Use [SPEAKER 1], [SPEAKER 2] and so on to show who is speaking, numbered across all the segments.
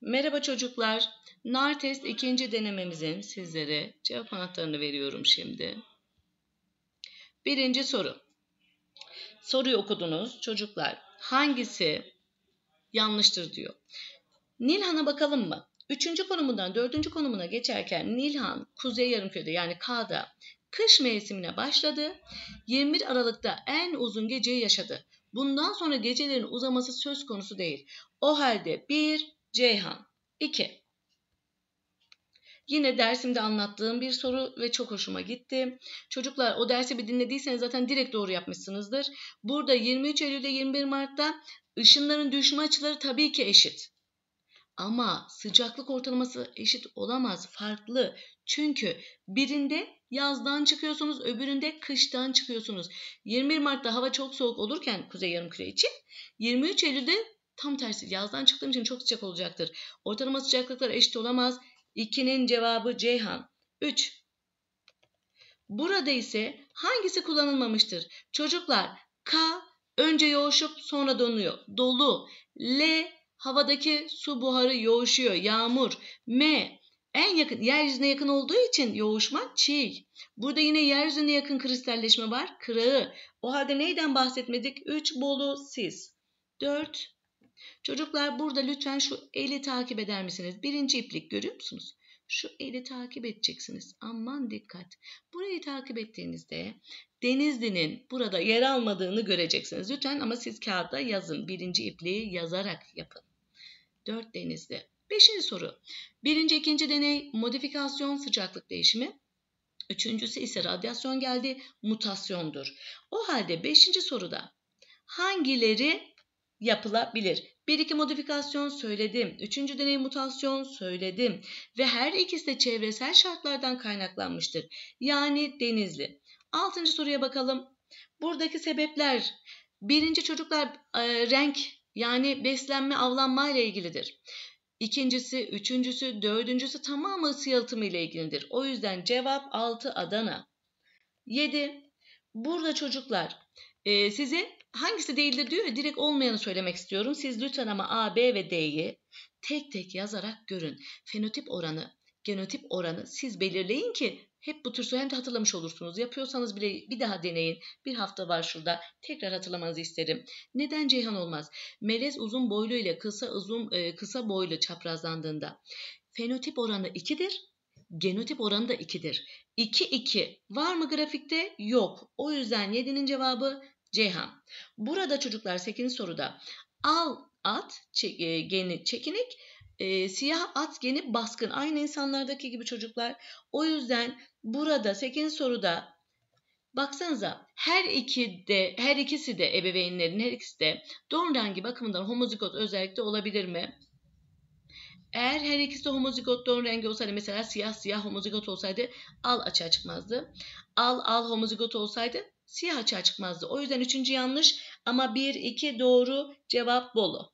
[SPEAKER 1] Merhaba çocuklar. NAR test ikinci denememizin sizlere cevap anahtarını veriyorum şimdi. Birinci soru. Soruyu okudunuz çocuklar. Hangisi yanlıştır diyor. Nilhan'a bakalım mı? Üçüncü konumundan dördüncü konumuna geçerken Nilhan Kuzey Yarımköy'de yani K'da kış mevsimine başladı. 21 Aralık'ta en uzun geceyi yaşadı. Bundan sonra gecelerin uzaması söz konusu değil. O halde 1 Ceyhan 2 Yine dersimde anlattığım bir soru ve çok hoşuma gitti. Çocuklar o dersi bir dinlediyseniz zaten direkt doğru yapmışsınızdır. Burada 23 Eylül'de 21 Mart'ta ışınların düşme açıları tabii ki eşit. Ama sıcaklık ortalaması eşit olamaz, farklı. Çünkü birinde yazdan çıkıyorsunuz, öbüründe kıştan çıkıyorsunuz. 21 Mart'ta hava çok soğuk olurken Kuzey Yarımküre için 23 Eylül'de tam tersi yazdan çıktığım için çok sıcak olacaktır. Ortalama sıcaklıklar eşit olamaz. 2'nin cevabı Ceyhan. 3. Burada ise hangisi kullanılmamıştır? Çocuklar K önce yoğuşup sonra donuyor. Dolu. L havadaki su buharı yoğuşuyor. Yağmur. M en yakın yeryüzüne yakın olduğu için yoğuşma çiğ. Burada yine yeryüzüne yakın kristalleşme var. Kırağı. O halde neyden bahsetmedik? 3 bolu sis. 4 Çocuklar burada lütfen şu eli takip eder misiniz? Birinci iplik görüyor musunuz? Şu eli takip edeceksiniz. Aman dikkat. Burayı takip ettiğinizde Denizli'nin burada yer almadığını göreceksiniz. Lütfen ama siz kağıda yazın. Birinci ipliği yazarak yapın. Dört Denizli. Beşinci soru. Birinci, ikinci deney modifikasyon sıcaklık değişimi. Üçüncüsü ise radyasyon geldi mutasyondur. O halde beşinci soruda hangileri yapılabilir? Bir iki modifikasyon söyledim. Üçüncü deney mutasyon söyledim. Ve her ikisi de çevresel şartlardan kaynaklanmıştır. Yani denizli. Altıncı soruya bakalım. Buradaki sebepler birinci çocuklar e, renk yani beslenme avlanma ile ilgilidir. İkincisi, üçüncüsü, dördüncüsü tamamı ısı yalıtımı ile ilgilidir. O yüzden cevap 6 Adana. 7. Burada çocuklar e, size hangisi değildir diyor direkt olmayanı söylemek istiyorum. Siz lütfen ama A, B ve D'yi tek tek yazarak görün. Fenotip oranı, genotip oranı siz belirleyin ki hep bu tür soru hem de hatırlamış olursunuz. Yapıyorsanız bile bir daha deneyin. Bir hafta var şurada. Tekrar hatırlamanızı isterim. Neden Ceyhan olmaz? Melez uzun boylu ile kısa uzun e, kısa boylu çaprazlandığında fenotip oranı 2'dir. Genotip oranı da 2'dir. 2 2 var mı grafikte? Yok. O yüzden 7'nin cevabı Ceyhan. Burada çocuklar 8. soruda al at çek, e, geni çekinik e, siyah at geni baskın. Aynı insanlardaki gibi çocuklar. O yüzden burada 8. soruda baksanıza her iki de her ikisi de ebeveynlerin her ikisi de doğum rengi bakımından homozigot özellikle olabilir mi? Eğer her ikisi de homozigot doğum rengi olsaydı mesela siyah siyah homozigot olsaydı al açığa çıkmazdı. Al al homozigot olsaydı siyah açığa çıkmazdı. O yüzden üçüncü yanlış ama bir iki doğru cevap Bolu.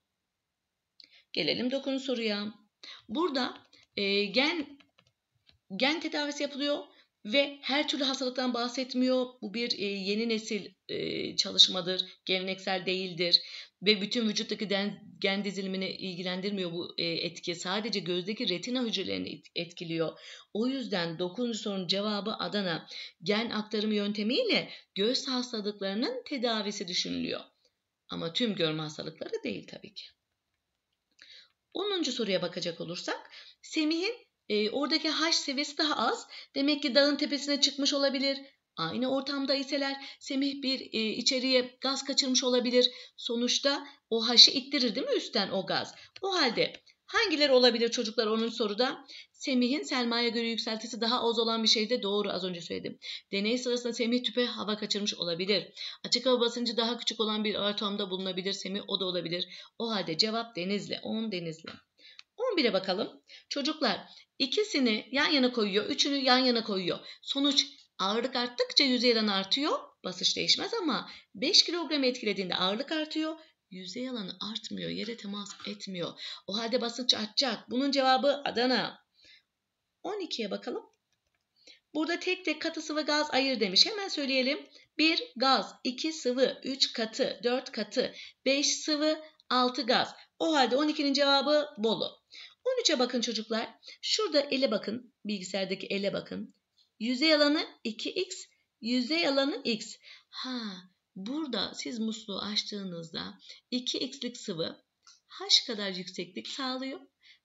[SPEAKER 1] Gelelim dokunu soruya. Burada e, gen gen tedavisi yapılıyor ve her türlü hastalıktan bahsetmiyor. Bu bir e, yeni nesil e, çalışmadır, geleneksel değildir ve bütün vücuttaki den, gen dizilimini ilgilendirmiyor bu e, etki. Sadece gözdeki retina hücrelerini etkiliyor. O yüzden 9. sorunun cevabı Adana. Gen aktarımı yöntemiyle göz hastalıklarının tedavisi düşünülüyor. Ama tüm görme hastalıkları değil tabii ki. 10. soruya bakacak olursak Semih'in e, oradaki H seviyesi daha az. Demek ki dağın tepesine çıkmış olabilir. Aynı ortamda iseler Semih bir e, içeriye gaz kaçırmış olabilir. Sonuçta o H'ı ittirir değil mi üstten o gaz? O halde hangileri olabilir çocuklar onun soruda? Semih'in Selma'ya göre yükseltisi daha az olan bir şey de doğru az önce söyledim. Deney sırasında Semih tüpe hava kaçırmış olabilir. Açık hava basıncı daha küçük olan bir atomda bulunabilir. Semih o da olabilir. O halde cevap Denizli. 10 Denizli. 11'e bakalım. Çocuklar ikisini yan yana koyuyor, üçünü yan yana koyuyor. Sonuç ağırlık arttıkça yüzey alanı artıyor. Basınç değişmez ama 5 kilogram etkilediğinde ağırlık artıyor. Yüzey alanı artmıyor, yere temas etmiyor. O halde basınç artacak. Bunun cevabı Adana. 12'ye bakalım. Burada tek tek katı sıvı gaz ayır demiş. Hemen söyleyelim. 1 gaz, 2 sıvı, 3 katı, 4 katı, 5 sıvı, 6 gaz. O halde 12'nin cevabı Bolu. 13'e bakın çocuklar. Şurada ele bakın. Bilgisayardaki ele bakın. Yüzey alanı 2x, yüzey alanı x. Ha, burada siz musluğu açtığınızda 2x'lik sıvı h kadar yükseklik sağlıyor.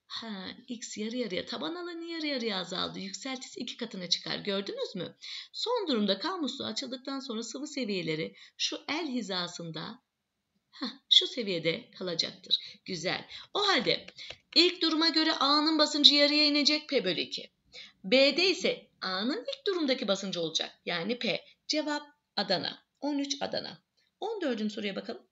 [SPEAKER 1] Ha, x yarı yarıya taban alanı yarı yarıya azaldı. Yükseltisi iki katına çıkar. Gördünüz mü? Son durumda kan musluğu açıldıktan sonra sıvı seviyeleri şu el hizasında heh, şu seviyede kalacaktır. Güzel. O halde ilk duruma göre A'nın basıncı yarıya inecek P bölü 2. B'de ise A'nın ilk durumdaki basıncı olacak. Yani P. Cevap Adana. 13 Adana. 14. soruya bakalım.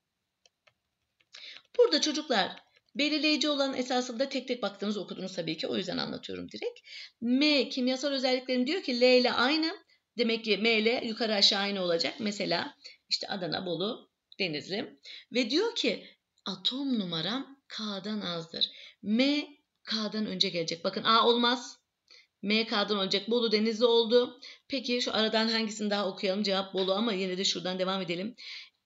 [SPEAKER 1] Burada çocuklar belirleyici olan esasında tek tek baktığınız okudunuz tabii ki. O yüzden anlatıyorum direkt. M kimyasal özelliklerim diyor ki L ile aynı. Demek ki M ile yukarı aşağı aynı olacak. Mesela işte Adana, Bolu, Denizli. Ve diyor ki atom numaram K'dan azdır. M K'dan önce gelecek. Bakın A olmaz. M K'dan olacak. Bolu Denizli oldu. Peki şu aradan hangisini daha okuyalım? Cevap Bolu ama yine de şuradan devam edelim.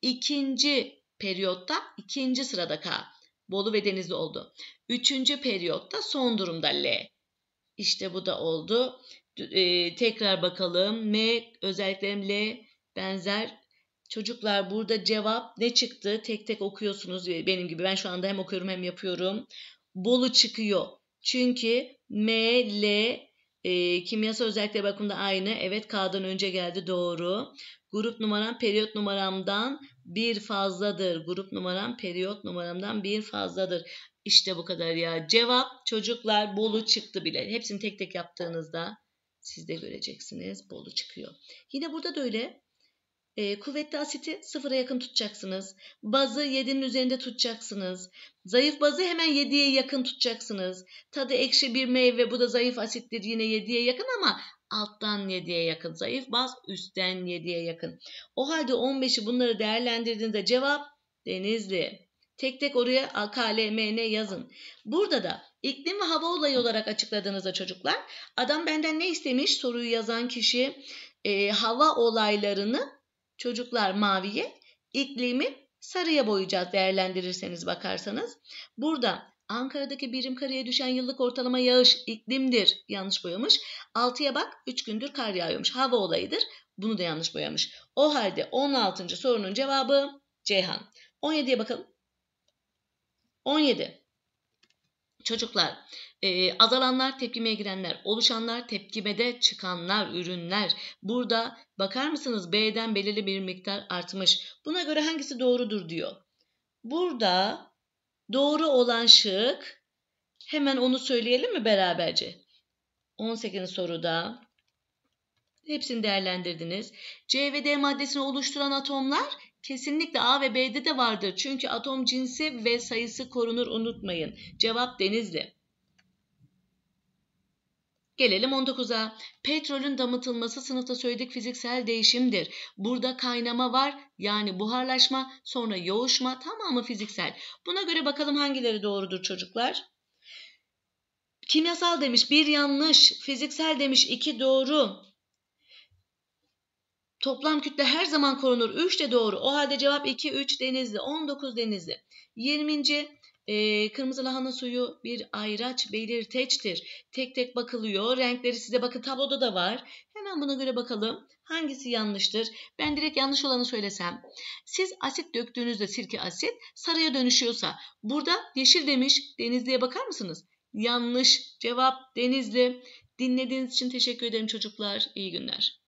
[SPEAKER 1] İkinci periyotta ikinci sırada K. Bolu ve Denizli oldu. Üçüncü periyotta son durumda L. İşte bu da oldu. Ee, tekrar bakalım. M özelliklerim L benzer. Çocuklar burada cevap ne çıktı? Tek tek okuyorsunuz benim gibi. Ben şu anda hem okuyorum hem yapıyorum. Bolu çıkıyor. Çünkü M, L e, kimyasal özellikleri bakımında aynı. Evet K'dan önce geldi doğru. Grup numaram periyot numaramdan bir fazladır. Grup numaram periyot numaramdan bir fazladır. İşte bu kadar ya. Cevap çocuklar Bolu çıktı bile. Hepsini tek tek yaptığınızda siz de göreceksiniz. Bolu çıkıyor. Yine burada da öyle. E, kuvvetli asiti sıfıra yakın tutacaksınız. Bazı 7'nin üzerinde tutacaksınız. Zayıf bazı hemen 7'ye yakın tutacaksınız. Tadı ekşi bir meyve bu da zayıf asittir yine 7'ye yakın ama alttan 7'ye yakın. Zayıf baz üstten 7'ye yakın. O halde 15'i bunları değerlendirdiğinde cevap Denizli. Tek tek oraya KLMN yazın. Burada da iklim ve hava olayı olarak açıkladığınızda çocuklar adam benden ne istemiş soruyu yazan kişi e, hava olaylarını çocuklar maviye iklimi sarıya boyayacağız değerlendirirseniz bakarsanız. Burada Ankara'daki birim kareye düşen yıllık ortalama yağış iklimdir. Yanlış boyamış. 6'ya bak 3 gündür kar yağıyormuş. Hava olayıdır. Bunu da yanlış boyamış. O halde 16. sorunun cevabı Ceyhan. 17'ye bakalım. 17. Çocuklar, e, azalanlar, tepkimeye girenler, oluşanlar, tepkimede çıkanlar, ürünler. Burada bakar mısınız B'den belirli bir miktar artmış. Buna göre hangisi doğrudur diyor. Burada doğru olan şık, hemen onu söyleyelim mi beraberce? 18. soruda hepsini değerlendirdiniz. C ve D maddesini oluşturan atomlar Kesinlikle A ve B'de de vardır. Çünkü atom cinsi ve sayısı korunur unutmayın. Cevap Denizli. Gelelim 19'a. Petrolün damıtılması sınıfta söyledik fiziksel değişimdir. Burada kaynama var yani buharlaşma sonra yoğuşma tamamı fiziksel. Buna göre bakalım hangileri doğrudur çocuklar? Kimyasal demiş bir yanlış, fiziksel demiş iki doğru, Toplam kütle her zaman korunur. 3 de doğru. O halde cevap 2, 3 denizli. 19 denizli. 20. E, kırmızı lahana suyu bir ayraç belirteçtir. Tek tek bakılıyor. Renkleri size bakın tabloda da var. Hemen buna göre bakalım. Hangisi yanlıştır? Ben direkt yanlış olanı söylesem. Siz asit döktüğünüzde sirke asit sarıya dönüşüyorsa burada yeşil demiş. Denizli'ye bakar mısınız? Yanlış. Cevap Denizli. Dinlediğiniz için teşekkür ederim çocuklar. İyi günler.